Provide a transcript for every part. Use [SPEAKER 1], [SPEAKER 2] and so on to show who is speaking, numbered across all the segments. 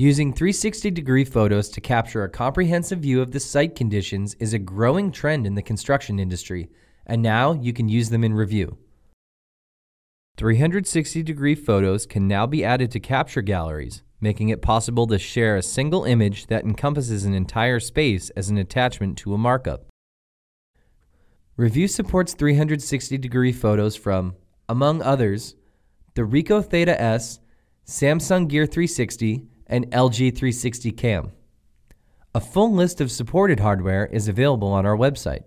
[SPEAKER 1] Using 360 degree photos to capture a comprehensive view of the site conditions is a growing trend in the construction industry, and now you can use them in Revu. 360 degree photos can now be added to capture galleries, making it possible to share a single image that encompasses an entire space as an attachment to a markup. Revu supports 360 degree photos from, among others, the Ricoh Theta S, Samsung Gear 360, and LG 360 Cam. A full list of supported hardware is available on our website.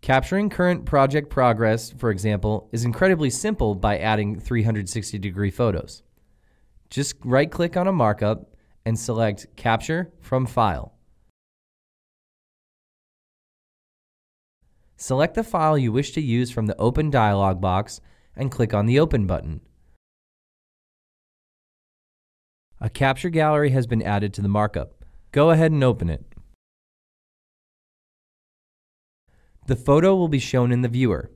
[SPEAKER 1] Capturing current project progress, for example, is incredibly simple by adding 360 degree photos. Just right click on a markup and select Capture from File. Select the file you wish to use from the Open dialog box and click on the Open button. A capture gallery has been added to the markup. Go ahead and open it. The photo will be shown in the viewer.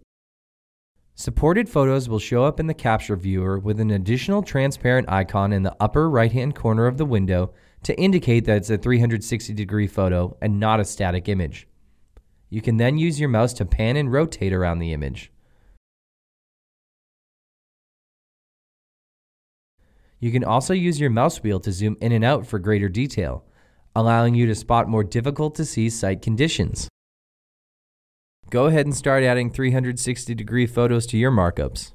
[SPEAKER 1] Supported photos will show up in the capture viewer with an additional transparent icon in the upper right hand corner of the window to indicate that it's a 360 degree photo and not a static image. You can then use your mouse to pan and rotate around the image. You can also use your mouse wheel to zoom in and out for greater detail, allowing you to spot more difficult to see site conditions. Go ahead and start adding 360 degree photos to your markups.